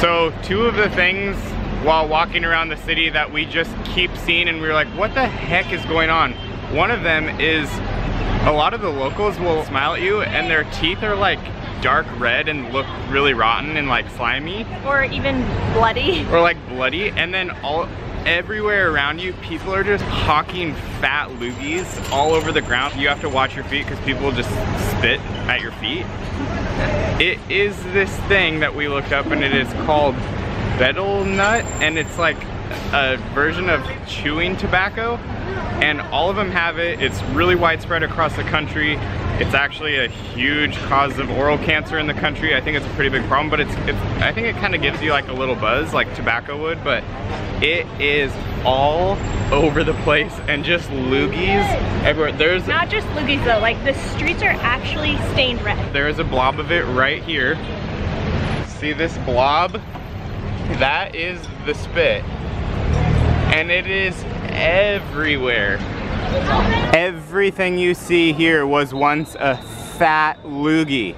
So two of the things while walking around the city that we just keep seeing and we are like, what the heck is going on? One of them is a lot of the locals will smile at you and their teeth are like dark red and look really rotten and like slimy. Or even bloody. Or like bloody. And then all everywhere around you, people are just hawking fat loogies all over the ground. You have to watch your feet because people just spit at your feet. It is this thing that we looked up and it is called betel nut and it's like a version of chewing tobacco and all of them have it. It's really widespread across the country. It's actually a huge cause of oral cancer in the country. I think it's a pretty big problem, but it's, it's I think it kind of gives you like a little buzz like tobacco would, but it is all over the place and just loogies everywhere. There's not just loogies though, like the streets are actually stained red. There is a blob of it right here. See this blob? That is the spit. And it is everywhere. Everything you see here was once a fat loogie.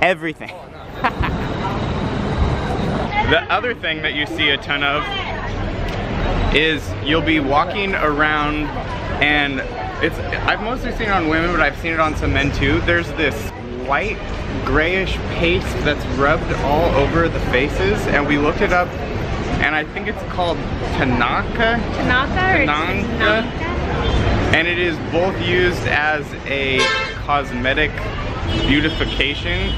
Everything. the other thing that you see a ton of is you'll be walking around and it's I've mostly seen it on women but I've seen it on some men too. There's this white grayish paste that's rubbed all over the faces and we looked it up and I think it's called Thanaka. Thanaka or Thanaka. And it is both used as a cosmetic beautification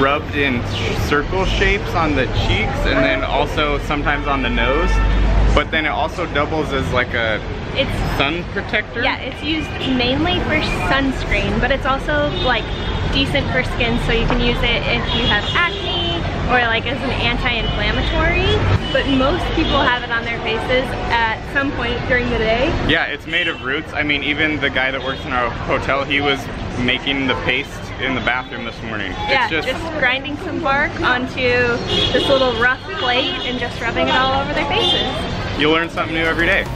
rubbed in circle shapes on the cheeks and then also sometimes on the nose. But then it also doubles as like a it's sun protector. Yeah, it's used mainly for sunscreen, but it's also like decent for skin so you can use it if you have acne or like as an anti-inflammatory, but most people have it on their faces at some point during the day. Yeah, it's made of roots. I mean, even the guy that works in our hotel, he was making the paste in the bathroom this morning. Yeah, just, just grinding some bark onto this little rough plate and just rubbing it all over their faces. You'll learn something new every day.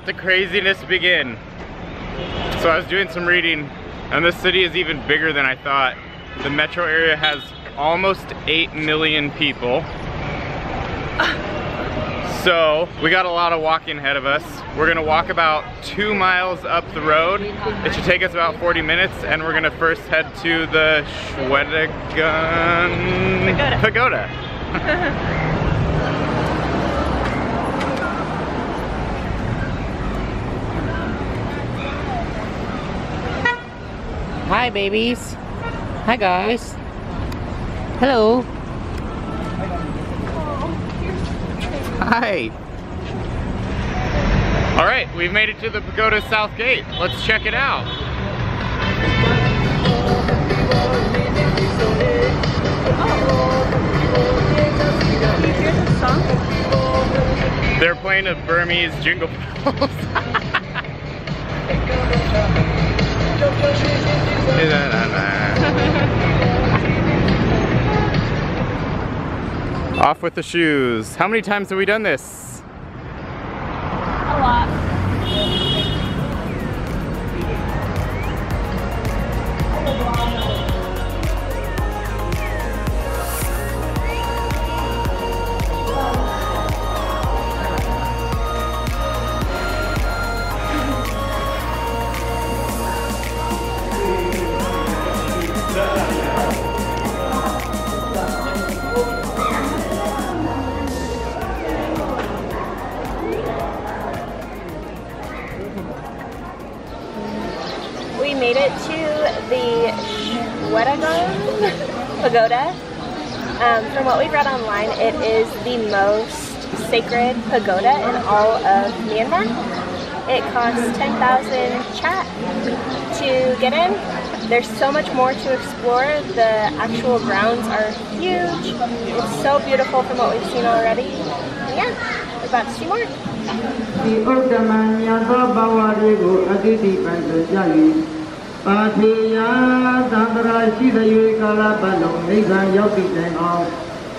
Let the craziness begin. So I was doing some reading and this city is even bigger than I thought. The metro area has almost 8 million people. So we got a lot of walking ahead of us. We're gonna walk about two miles up the road. It should take us about 40 minutes and we're gonna first head to the Shwedagon Pagoda. Pagoda. Hi, babies. Hi, guys. Hello. Hi. All right, we've made it to the Pagoda South Gate. Let's check it out. They're playing a Burmese jingle bells. Off with the shoes. How many times have we done this? shrine. It is the most sacred pagoda in all of Myanmar. It costs 10,000 kyat to get in. There's so much more to explore. The actual grounds are huge. It's so beautiful from what we've seen already. And yeah, we're about to see more.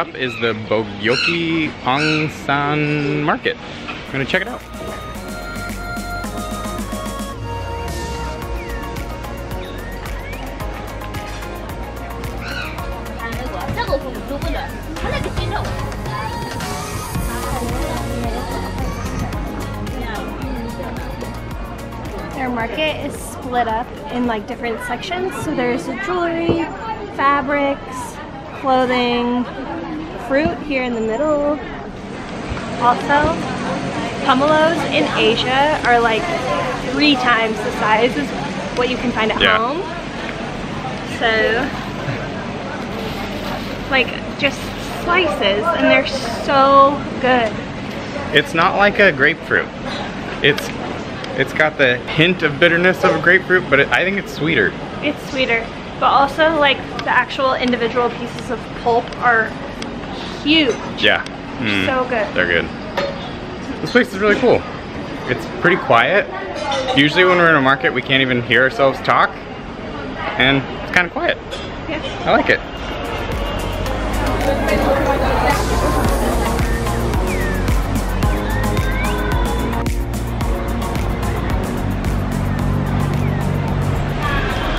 up is the Bogyoke San Market. I'm gonna check it out. Their market is split up in like different sections. So there's jewelry, fabrics, clothing, here in the middle. Also, pomelos in Asia are like three times the size as what you can find at Yeah. home. So, like just slices, and they're so good. It's not like a grapefruit. It's it's got the hint of bitterness of a grapefruit, but it, I think it's sweeter. It's sweeter, but also like the actual individual pieces of pulp are huge. Yeah. Mm, So good. They're good. This place is really cool. It's pretty quiet. Usually when we're in a market, we can't even hear ourselves talk. And it's kind of quiet. Yeah. I like it.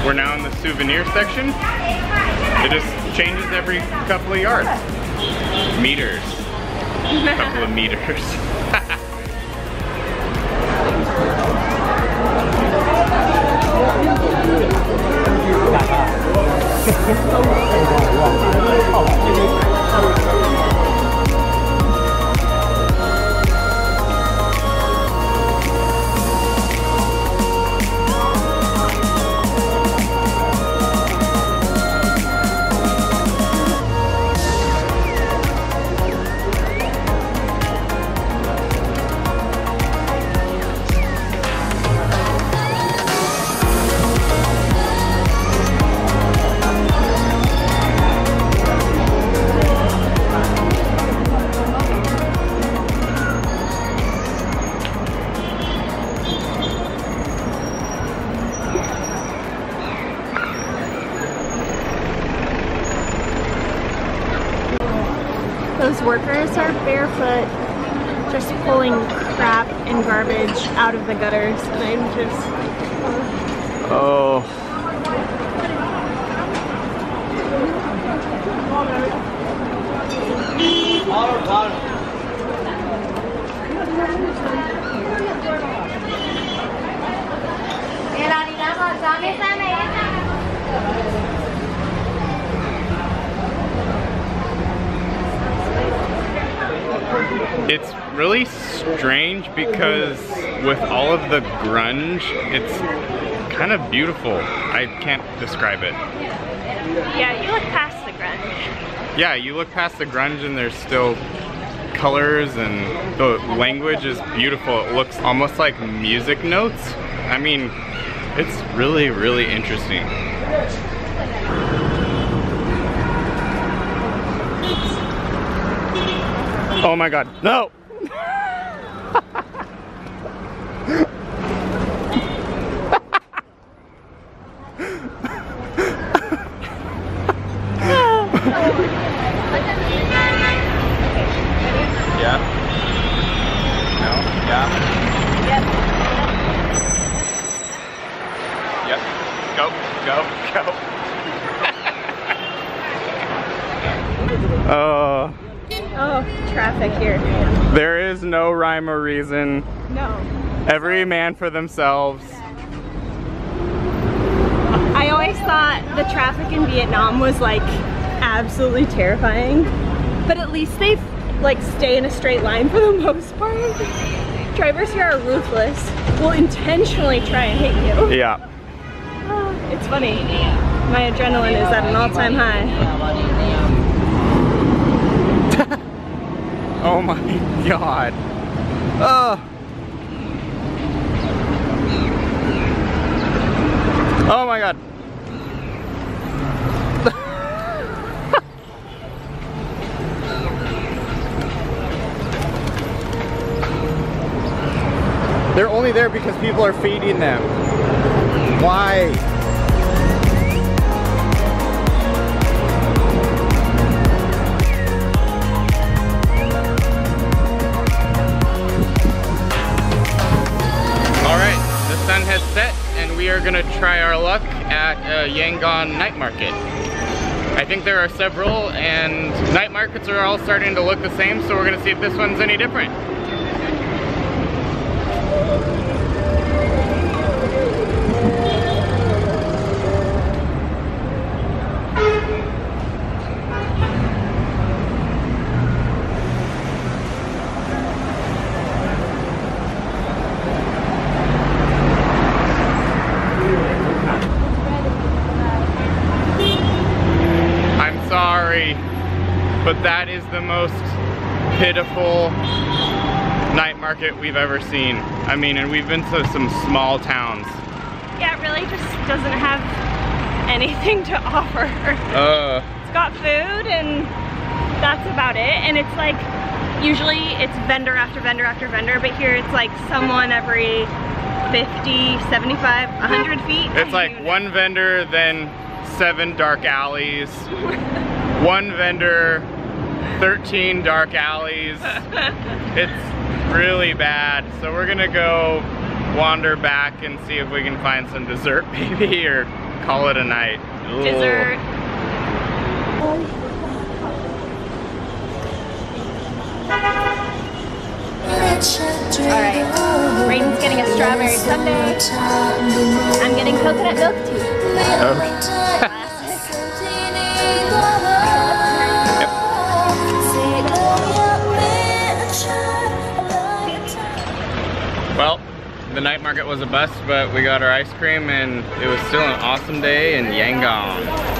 We're now in the souvenir section. It just changes every couple of yards. Meters. A couple of meters. Those workers are barefoot, just pulling crap and garbage out of the gutters, and I'm just. Oh. It's really strange because with all of the grunge, it's kind of beautiful. I can't describe it. Yeah, you look past the grunge. yeah, you look past the grunge and there's still colors and the language is beautiful. It looks almost like music notes. I mean, it's really, really interesting. Oh my god, no! yeah? No? Yeah? Yep. Go, go, go. Oh, Oh, traffic here. there is no rhyme or reason. No. Every man for themselves. I always thought the traffic in Vietnam was like absolutely terrifying, but at least they like stay in a straight line for the most part. Drivers here are ruthless. Will intentionally try and hit you. Yeah. It's funny. My adrenaline is at an all-time high. Oh my god. Oh. Oh my god. They're only there because people are feeding them. Why? Try our luck at a Yangon night market. I think there are several and night markets are all starting to look the same, so we're gonna see if this one's any different. I'm sorry, but that is the most pitiful night market we've ever seen. I mean, and we've been to some small towns. Yeah, it really just doesn't have anything to offer. Uh, It's got food and that's about it. And it's like, usually it's vendor after vendor after vendor, but here it's like someone every 50, 75, 100 feet. It's like one vendor, then seven dark alleys. one vendor, 13 dark alleys. It's really bad. So we're gonna go wander back and see if we can find some dessert maybe or call it a night. Ugh. Dessert. Alright, Braden's getting a strawberry sundae. I'm getting coconut milk tea. Well, the night market was a bust, but we got our ice cream and it was still an awesome day in Yangon.